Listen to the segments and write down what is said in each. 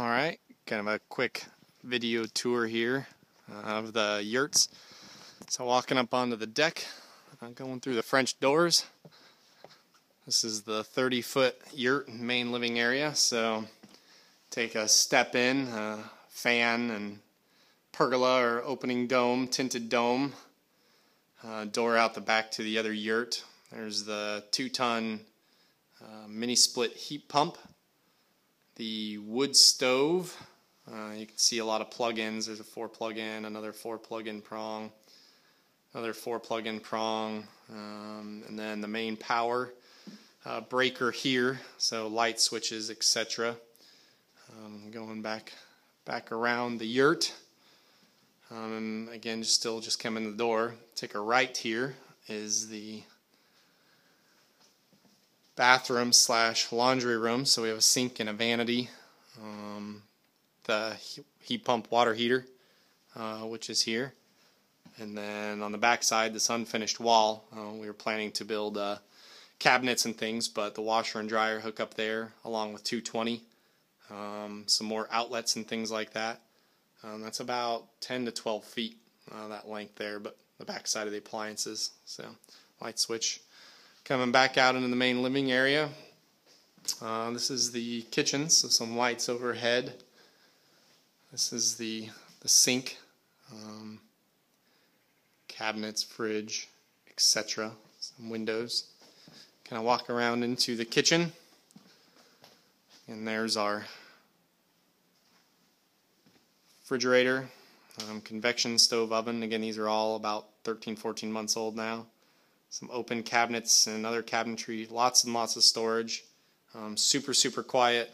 All right, kind of a quick video tour here uh, of the yurts. So walking up onto the deck, uh, going through the French doors. This is the 30 foot yurt main living area. So take a step in, uh, fan and pergola or opening dome, tinted dome. Uh, door out the back to the other yurt. There's the two ton uh, mini split heat pump the wood stove. Uh, you can see a lot of plugins. There's a four plug-in, another four plug-in prong, another four plug-in prong, um, and then the main power uh, breaker here. So light switches, etc. Um, going back back around the yurt. Um, again, just still just coming in the door. Take a right here is the bathroom slash laundry room. So we have a sink and a vanity, um, the heat pump water heater, uh, which is here. And then on the back side, this unfinished wall, uh, we were planning to build uh, cabinets and things, but the washer and dryer hook up there along with 220. Um, some more outlets and things like that. Um, that's about 10 to 12 feet, uh, that length there, but the back side of the appliances. So light switch Coming back out into the main living area. Uh, this is the kitchen, so some lights overhead. This is the, the sink, um, cabinets, fridge, etc. Some windows. Kind of walk around into the kitchen. And there's our refrigerator, um, convection stove oven. Again, these are all about 13, 14 months old now some open cabinets and other cabinetry, lots and lots of storage. Um, super, super quiet.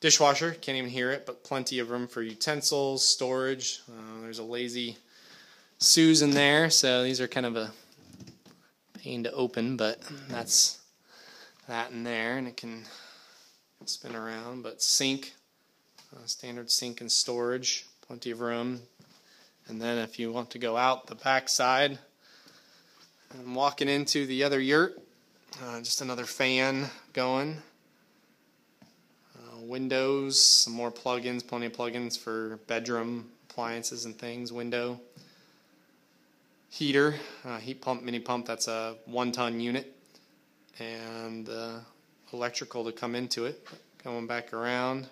Dishwasher, can't even hear it, but plenty of room for utensils, storage. Uh, there's a lazy Suze in there, so these are kind of a pain to open, but that's that in there, and it can spin around. But sink, uh, standard sink and storage, plenty of room. And then if you want to go out the back side, I'm walking into the other yurt. Uh, just another fan going. Uh, windows, some more plugins, plenty of plugins for bedroom appliances and things. Window. Heater, uh, heat pump, mini pump, that's a one ton unit. And uh, electrical to come into it. Going back around.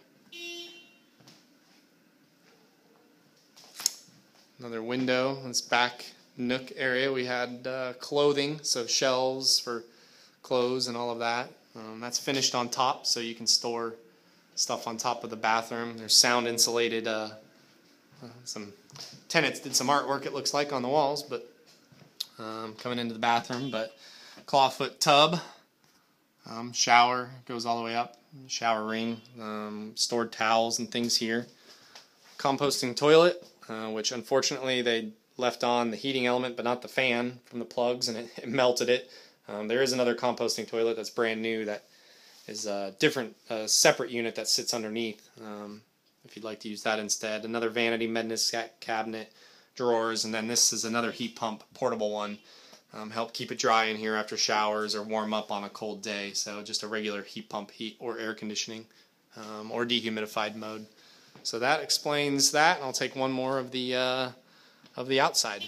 Another window, it's back nook area. We had uh, clothing, so shelves for clothes and all of that. Um, that's finished on top, so you can store stuff on top of the bathroom. There's sound insulated. Uh, uh, some tenants did some artwork. It looks like on the walls, but um, coming into the bathroom. But clawfoot tub, um, shower goes all the way up. Shower ring, um, stored towels and things here. Composting toilet, uh, which unfortunately they left on the heating element but not the fan from the plugs and it, it melted it. Um, there is another composting toilet that's brand new that is a different, uh, separate unit that sits underneath. Um, if you'd like to use that instead. Another vanity Mednis cabinet, drawers, and then this is another heat pump, portable one. Um, help keep it dry in here after showers or warm up on a cold day. So just a regular heat pump, heat or air conditioning, um, or dehumidified mode. So that explains that. And I'll take one more of the uh, of the outside.